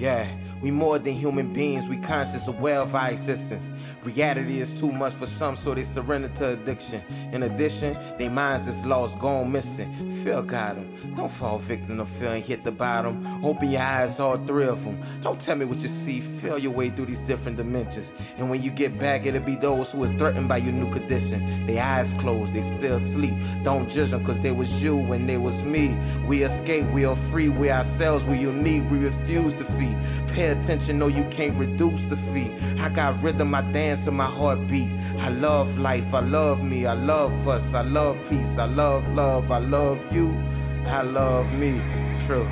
Yeah, we more than human beings, we conscious aware of our existence. Reality is too much for some, so they surrender to addiction. In addition, their minds is lost, gone missing. Fear got them. Don't fall victim of fear and hit the bottom. Open your eyes, all three of them. Don't tell me what you see, feel your way through these different dimensions. And when you get back, it'll be those who is threatened by your new condition. Their eyes closed, they still sleep. Don't judge them, cause they was you when they was me. We escape, we are free, we ourselves, we unique, we refuse defeat. Pay attention, no, you can't reduce the fee. I got rhythm, I dance to my heartbeat. I love life, I love me, I love us, I love peace, I love love, I love you, I love me. True.